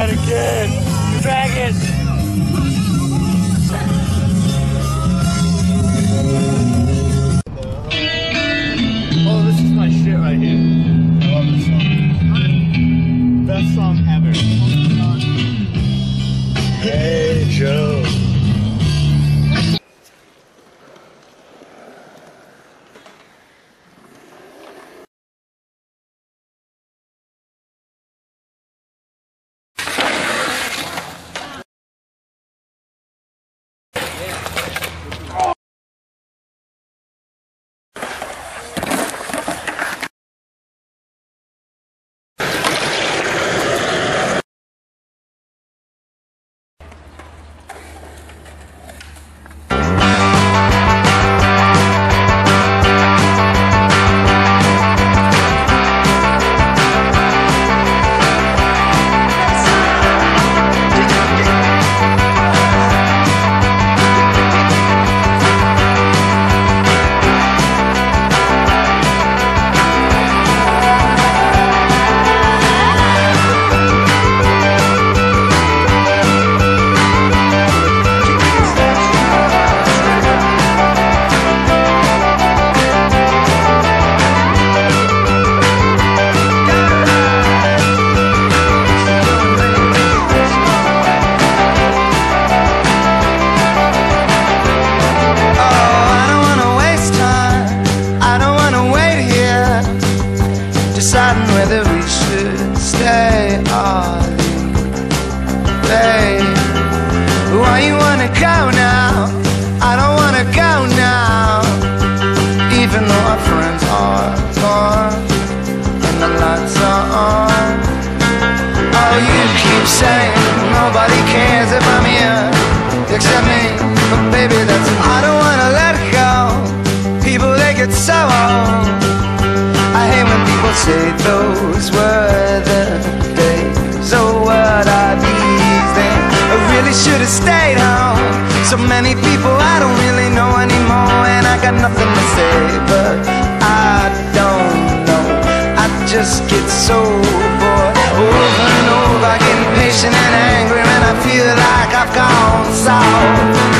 that again, you! Deciding whether we should stay or leave. Why you wanna go now? I don't wanna go now. Even though our friends are gone and the lights are on. Oh, you keep saying nobody cares if I'm here except me. Say those were the days. Oh, what are these days? I really should have stayed home. So many people I don't really know anymore, and I got nothing to say, but I don't know. I just get so bored over and over, getting impatient and angry, and I feel like I've gone sour.